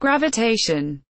gravitation.